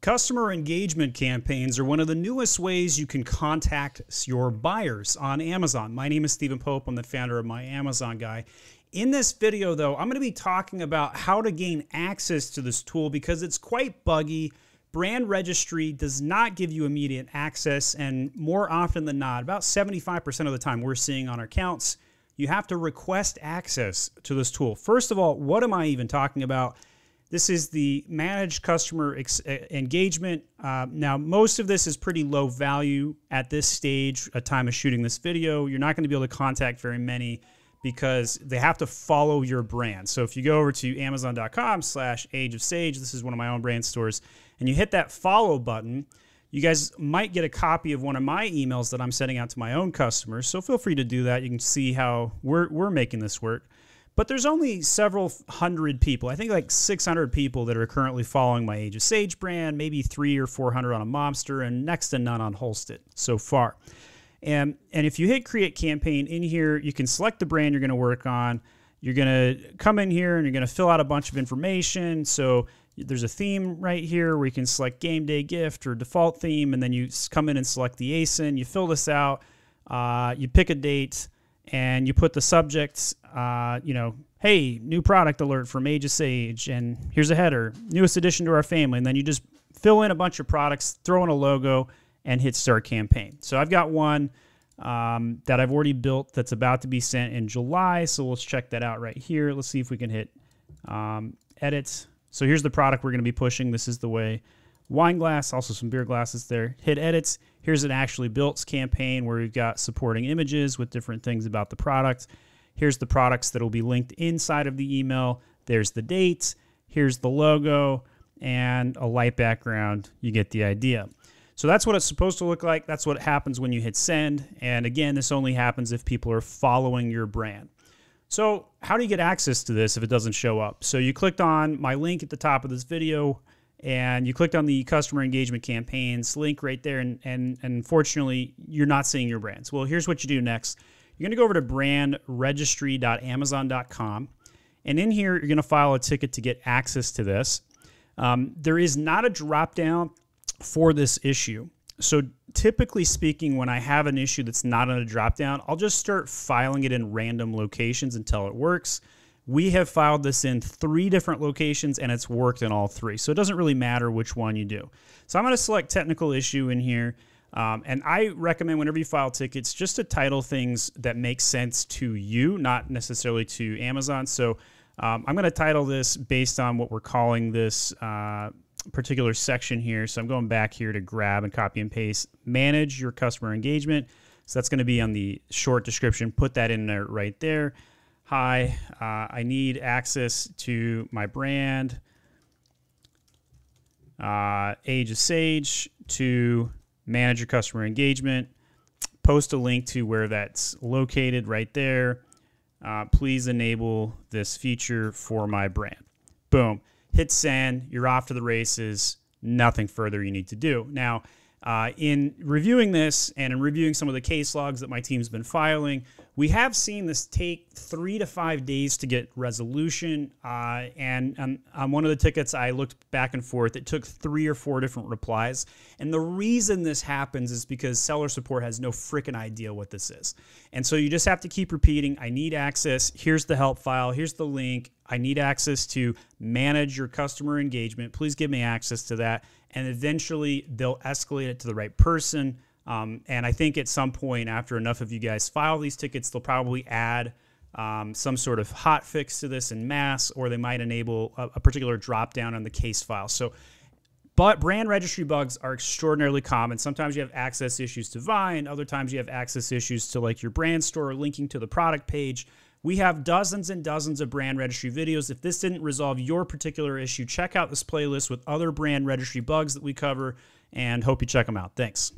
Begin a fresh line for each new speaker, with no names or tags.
Customer engagement campaigns are one of the newest ways you can contact your buyers on Amazon. My name is Stephen Pope. I'm the founder of My Amazon Guy. In this video, though, I'm going to be talking about how to gain access to this tool because it's quite buggy. Brand registry does not give you immediate access, and more often than not, about 75% of the time we're seeing on our accounts, you have to request access to this tool. First of all, what am I even talking about? This is the managed customer engagement. Uh, now, most of this is pretty low value at this stage, a time of shooting this video. You're not going to be able to contact very many because they have to follow your brand. So if you go over to amazon.com slash age of sage, this is one of my own brand stores, and you hit that follow button, you guys might get a copy of one of my emails that I'm sending out to my own customers. So feel free to do that. You can see how we're, we're making this work. But there's only several hundred people, I think like 600 people that are currently following my Age of Sage brand, maybe three or 400 on a mobster, and next to none on Holsted so far. And, and if you hit create campaign in here, you can select the brand you're going to work on. You're going to come in here and you're going to fill out a bunch of information. So there's a theme right here where you can select game day gift or default theme, and then you come in and select the ASIN. You fill this out, uh, you pick a date, and you put the subjects, uh, you know, hey, new product alert from Age of Sage, and here's a header, newest addition to our family, and then you just fill in a bunch of products, throw in a logo, and hit start campaign. So I've got one um, that I've already built that's about to be sent in July. So let's check that out right here. Let's see if we can hit um, edit. So here's the product we're going to be pushing. This is the way wine glass, also some beer glasses there. Hit edits. Here's an actually built campaign where we've got supporting images with different things about the product. Here's the products that will be linked inside of the email. There's the date. Here's the logo and a light background. You get the idea. So that's what it's supposed to look like. That's what happens when you hit send. And again, this only happens if people are following your brand. So how do you get access to this if it doesn't show up? So you clicked on my link at the top of this video and you clicked on the customer engagement campaigns link right there and, and, and unfortunately you're not seeing your brands. Well, here's what you do next. You're going to go over to brandregistry.amazon.com and in here you're going to file a ticket to get access to this. Um, there is not a drop down for this issue. So typically speaking, when I have an issue that's not on a drop down, I'll just start filing it in random locations until it works. We have filed this in three different locations and it's worked in all three. So it doesn't really matter which one you do. So I'm going to select technical issue in here. Um, and I recommend whenever you file tickets, just to title things that make sense to you, not necessarily to Amazon. So um, I'm going to title this based on what we're calling this uh, particular section here. So I'm going back here to grab and copy and paste, manage your customer engagement. So that's going to be on the short description. Put that in there right there. Hi, uh, I need access to my brand, uh, Age of Sage, to manage your customer engagement. Post a link to where that's located right there. Uh, please enable this feature for my brand. Boom hit send, you're off to the races, nothing further you need to do. Now, uh, in reviewing this and in reviewing some of the case logs that my team's been filing, we have seen this take three to five days to get resolution. Uh, and on, on, one of the tickets, I looked back and forth. It took three or four different replies. And the reason this happens is because seller support has no freaking idea what this is. And so you just have to keep repeating I need access. Here's the help file. Here's the link. I need access to manage your customer engagement. Please give me access to that. And eventually they'll escalate it to the right person. Um, and I think at some point, after enough of you guys file these tickets, they'll probably add um, some sort of hot fix to this in mass, or they might enable a, a particular drop down on the case file. So, but brand registry bugs are extraordinarily common. Sometimes you have access issues to Vine, other times you have access issues to like your brand store linking to the product page. We have dozens and dozens of brand registry videos. If this didn't resolve your particular issue, check out this playlist with other brand registry bugs that we cover and hope you check them out. Thanks.